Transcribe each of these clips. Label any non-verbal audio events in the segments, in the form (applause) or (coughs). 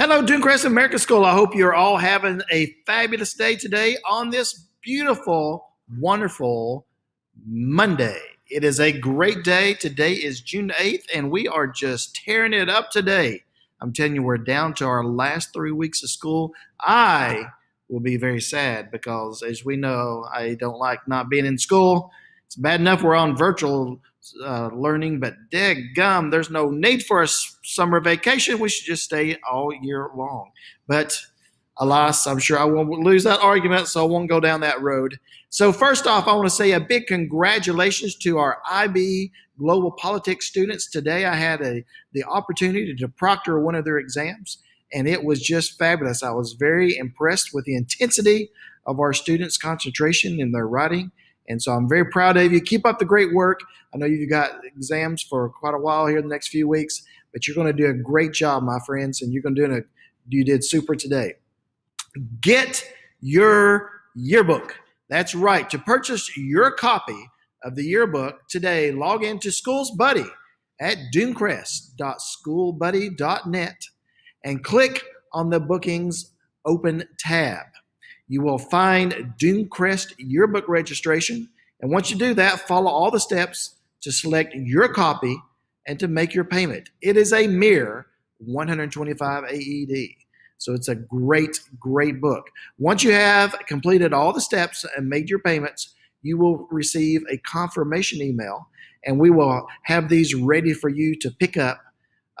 Hello, Dunecrest American School. I hope you're all having a fabulous day today on this beautiful, wonderful Monday. It is a great day. Today is June 8th, and we are just tearing it up today. I'm telling you, we're down to our last three weeks of school. I will be very sad because, as we know, I don't like not being in school. It's bad enough we're on virtual uh, learning, but dead gum, there's no need for a summer vacation. We should just stay all year long. But alas, I'm sure I won't lose that argument, so I won't go down that road. So, first off, I want to say a big congratulations to our IB Global Politics students. Today, I had a, the opportunity to proctor one of their exams, and it was just fabulous. I was very impressed with the intensity of our students' concentration in their writing and so I'm very proud of you. Keep up the great work. I know you've got exams for quite a while here in the next few weeks, but you're going to do a great job, my friends, and you're going to do a, you did super today. Get your yearbook. That's right. To purchase your copy of the yearbook today, log into Schools Buddy at dunecrest.schoolbuddy.net and click on the bookings open tab you will find Dunecrest yearbook registration. And once you do that, follow all the steps to select your copy and to make your payment. It is a mere 125 AED. So it's a great, great book. Once you have completed all the steps and made your payments, you will receive a confirmation email, and we will have these ready for you to pick up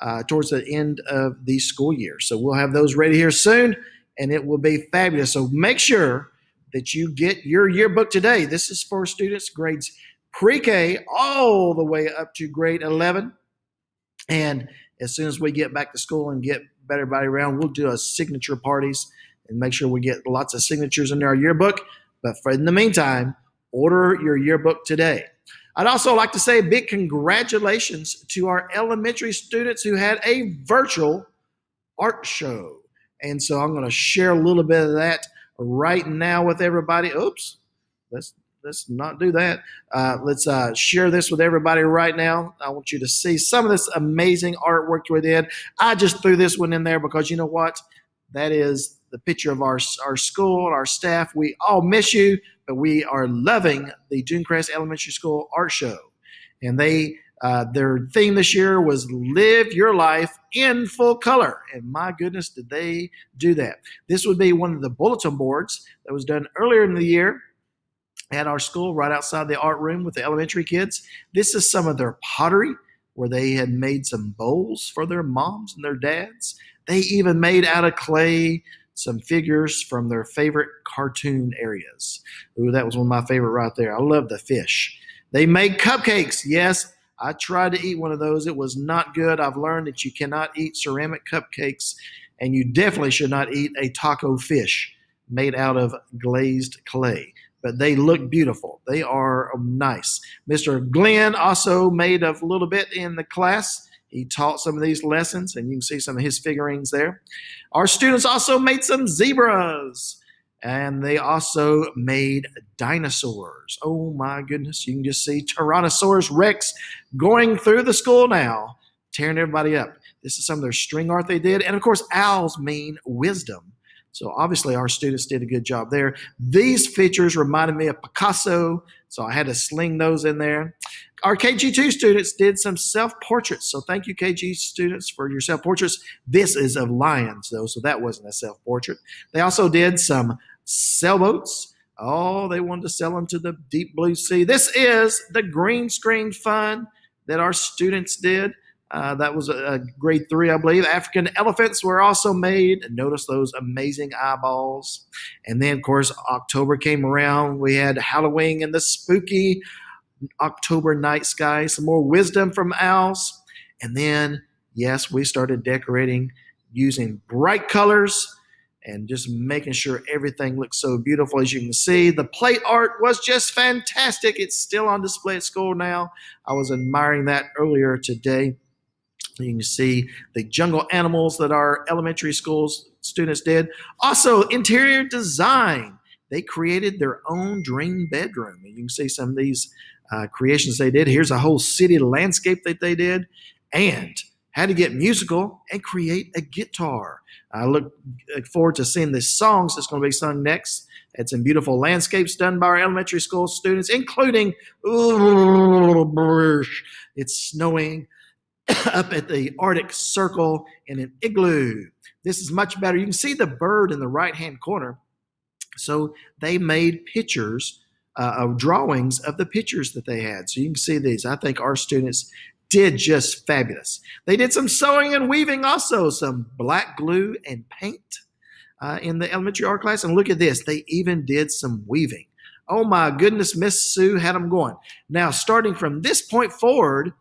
uh, towards the end of the school year. So we'll have those ready here soon and it will be fabulous. So make sure that you get your yearbook today. This is for students grades pre K all the way up to grade 11. And as soon as we get back to school and get everybody around, we'll do a signature parties and make sure we get lots of signatures in our yearbook. But for in the meantime, order your yearbook today. I'd also like to say a big congratulations to our elementary students who had a virtual art show. And so I'm going to share a little bit of that right now with everybody. Oops, let's let's not do that. Uh, let's uh, share this with everybody right now. I want you to see some of this amazing artwork we did. I just threw this one in there because you know what? That is the picture of our our school, our staff. We all miss you, but we are loving the Dunecrest Elementary School art show, and they uh, their theme this year was Live Your Life in Full Color. And my goodness, did they do that? This would be one of the bulletin boards that was done earlier in the year at our school, right outside the art room with the elementary kids. This is some of their pottery where they had made some bowls for their moms and their dads. They even made out of clay some figures from their favorite cartoon areas. Ooh, that was one of my favorite right there. I love the fish. They made cupcakes. Yes, I tried to eat one of those. It was not good. I've learned that you cannot eat ceramic cupcakes, and you definitely should not eat a taco fish made out of glazed clay. But they look beautiful. They are nice. Mr. Glenn also made a little bit in the class. He taught some of these lessons, and you can see some of his figurines there. Our students also made some zebras and they also made dinosaurs. Oh my goodness, you can just see Tyrannosaurus Rex going through the school now, tearing everybody up. This is some of their string art they did. And of course, owls mean wisdom. So obviously, our students did a good job there. These features reminded me of Picasso, so I had to sling those in there. Our KG2 students did some self portraits. So thank you, KG students, for your self portraits. This is of lions, though, so that wasn't a self portrait. They also did some sailboats. Oh, they wanted to sell them to the deep blue sea. This is the green screen fun that our students did. Uh, that was a, a, grade three, I believe. African elephants were also made. Notice those amazing eyeballs. And then, of course, October came around. We had Halloween and the spooky October night sky, some more wisdom from owls. And then, yes, we started decorating using bright colors and just making sure everything looks so beautiful. As you can see, the plate art was just fantastic. It's still on display at school now. I was admiring that earlier today. You can see the jungle animals that our elementary schools students did. Also, interior design. They created their own dream bedroom. And you can see some of these uh, creations they did. Here's a whole city landscape that they did. And how to get musical and create a guitar. I look forward to seeing the songs that's going to be sung next. Had some beautiful landscapes done by our elementary school students, including it's snowing (coughs) up at the Arctic Circle in an igloo. This is much better. You can see the bird in the right hand corner. So they made pictures uh, of drawings of the pictures that they had. So you can see these. I think our students did just fabulous. They did some sewing and weaving also, some black glue and paint uh, in the elementary art class. And look at this, they even did some weaving. Oh my goodness, Miss Sue had them going. Now, starting from this point forward,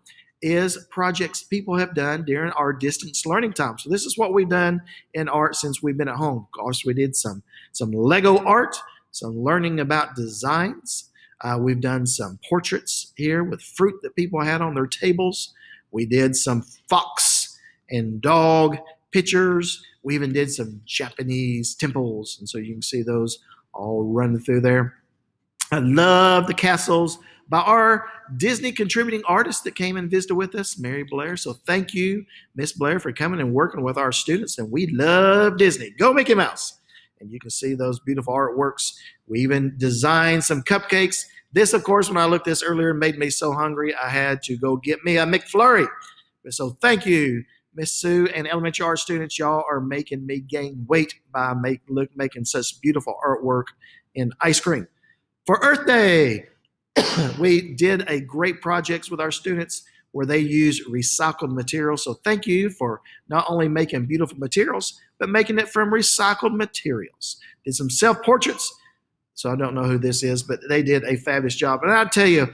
is projects people have done during our distance learning time. So this is what we've done in art since we've been at home. Of course, we did some some Lego art, some learning about designs, uh, we've done some portraits here with fruit that people had on their tables. We did some fox and dog pictures. We even did some Japanese temples. And so you can see those all running through there. I love the castles by our Disney contributing artist that came and visited with us, Mary Blair. So thank you, Miss Blair, for coming and working with our students. And we love Disney. Go Mickey Mouse and you can see those beautiful artworks. We even designed some cupcakes. This, of course, when I looked this earlier, made me so hungry I had to go get me a McFlurry. So thank you, Miss Sue and elementary art students. Y'all are making me gain weight by make, look, making such beautiful artwork in ice cream. For Earth Day, (coughs) we did a great projects with our students where they use recycled materials. So thank you for not only making beautiful materials, but making it from recycled materials. Did some self portraits. So I don't know who this is, but they did a fabulous job. And I tell you,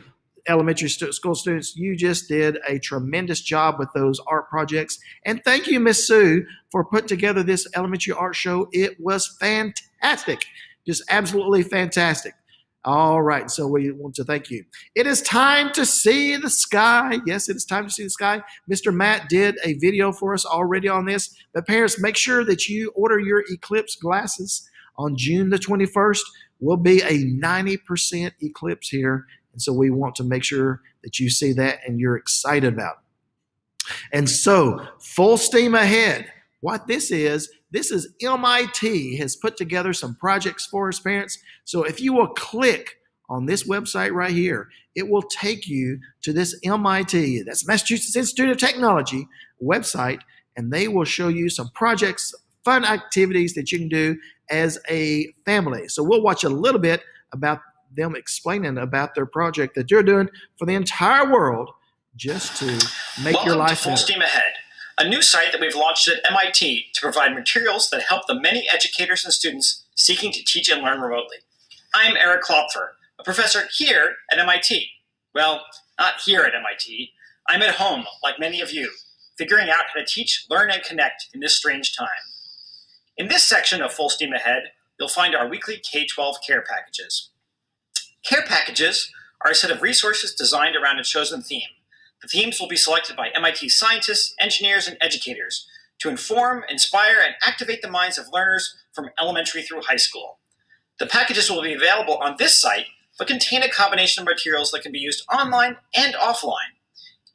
elementary school students, you just did a tremendous job with those art projects. And thank you, Miss Sue, for putting together this elementary art show. It was fantastic, just absolutely fantastic. All right, so we want to thank you. It is time to see the sky. Yes, it is time to see the sky. Mr. Matt did a video for us already on this. But parents, make sure that you order your eclipse glasses on June the 21st. Will be a 90% eclipse here. And so we want to make sure that you see that and you're excited about it. And so, full steam ahead. What this is, this is MIT has put together some projects for his parents. So if you will click on this website right here, it will take you to this MIT, that's Massachusetts Institute of Technology website, and they will show you some projects, fun activities that you can do as a family. So we'll watch a little bit about them explaining about their project that you're doing for the entire world just to make Welcome your life to Full better. Steam Ahead a new site that we've launched at MIT to provide materials that help the many educators and students seeking to teach and learn remotely. I'm Eric Klopfer, a professor here at MIT. Well, not here at MIT. I'm at home, like many of you, figuring out how to teach, learn, and connect in this strange time. In this section of Full Steam Ahead, you'll find our weekly K 12 care packages. Care packages are a set of resources designed around a chosen theme. The themes will be selected by MIT scientists, engineers, and educators to inform, inspire, and activate the minds of learners from elementary through high school. The packages will be available on this site, but contain a combination of materials that can be used online and offline.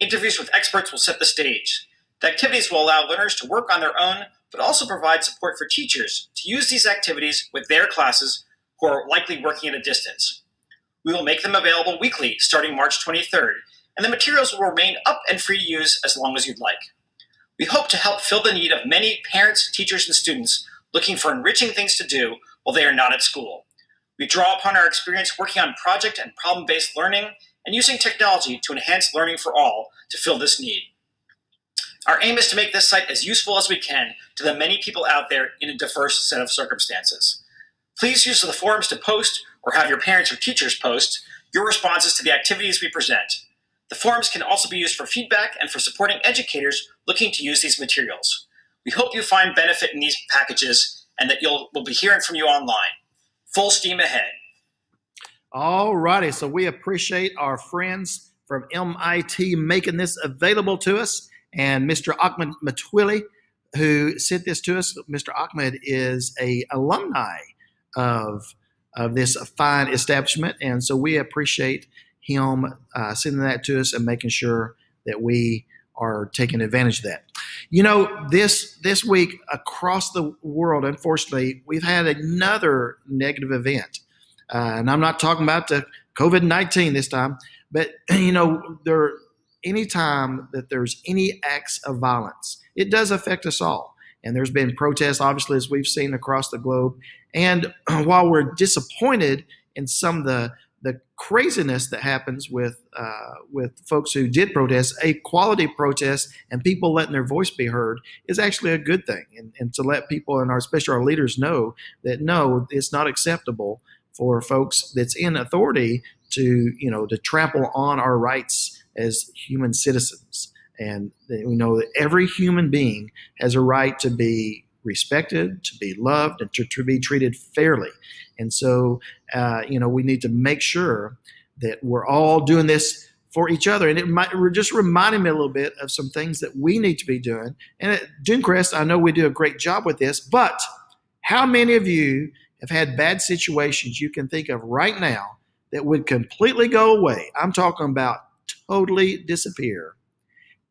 Interviews with experts will set the stage. The activities will allow learners to work on their own, but also provide support for teachers to use these activities with their classes who are likely working at a distance. We will make them available weekly starting March 23rd and the materials will remain up and free to use as long as you'd like. We hope to help fill the need of many parents, teachers, and students looking for enriching things to do while they are not at school. We draw upon our experience working on project and problem based learning and using technology to enhance learning for all to fill this need. Our aim is to make this site as useful as we can to the many people out there in a diverse set of circumstances. Please use the forums to post or have your parents or teachers post your responses to the activities we present. The forums can also be used for feedback and for supporting educators looking to use these materials. We hope you find benefit in these packages and that you'll we'll be hearing from you online. Full steam ahead. All righty. So we appreciate our friends from MIT making this available to us. And Mr. Ahmed Matwili, who sent this to us, Mr. Ahmed is a alumni of, of this fine establishment. And so we appreciate him uh, sending that to us and making sure that we are taking advantage of that. You know, this this week across the world, unfortunately, we've had another negative event, uh, and I'm not talking about the COVID nineteen this time, but (clears throat) you know, there anytime that there's any acts of violence, it does affect us all. And there's been protests, obviously, as we've seen across the globe. And (clears throat) while we're disappointed in some of the the craziness that happens with uh, with folks who did protest, a quality protest and people letting their voice be heard is actually a good thing. And, and to let people and our especially our leaders know that no, it's not acceptable for folks that's in authority to you know to trample on our rights as human citizens. And we know that every human being has a right to be respected, to be loved, and to, to be treated fairly. And so, uh, you know, we need to make sure that we're all doing this for each other. And it might just reminding me a little bit of some things that we need to be doing. And at Dunecrest, I know we do a great job with this, but how many of you have had bad situations you can think of right now that would completely go away? I'm talking about totally disappear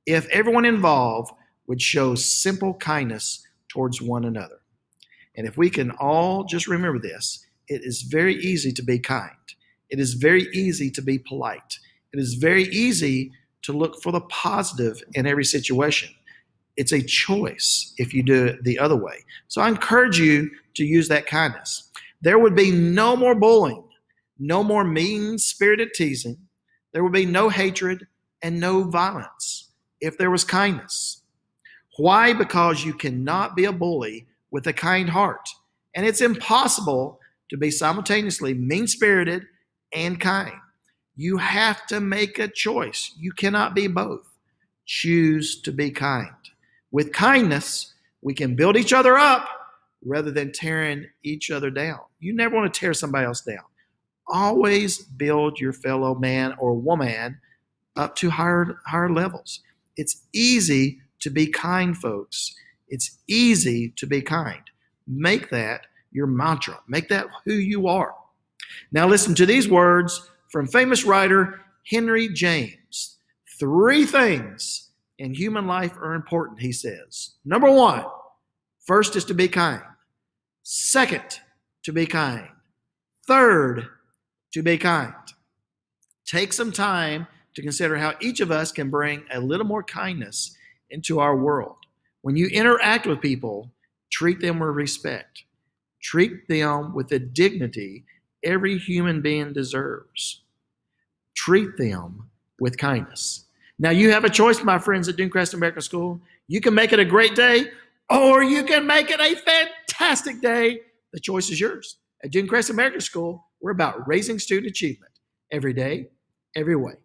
if everyone involved would show simple kindness towards one another. And if we can all just remember this, it is very easy to be kind. It is very easy to be polite. It is very easy to look for the positive in every situation. It's a choice if you do it the other way. So I encourage you to use that kindness. There would be no more bullying, no more mean spirited teasing. There would be no hatred and no violence if there was kindness. Why? Because you cannot be a bully with a kind heart. And it's impossible to be simultaneously mean spirited and kind. You have to make a choice. You cannot be both. Choose to be kind. With kindness, we can build each other up rather than tearing each other down. You never want to tear somebody else down. Always build your fellow man or woman up to higher, higher levels. It's easy to be kind, folks. It's easy to be kind. Make that your mantra, make that who you are. Now, listen to these words from famous writer Henry James. Three things in human life are important, he says. Number one, first is to be kind. Second, to be kind. Third, to be kind. Take some time to consider how each of us can bring a little more kindness into our world. When you interact with people, treat them with respect, treat them with the dignity every human being deserves. Treat them with kindness. Now, you have a choice, my friends at Dunecrest American School. You can make it a great day, or you can make it a fantastic day. The choice is yours. At Dunecrest American School, we're about raising student achievement every day, every way.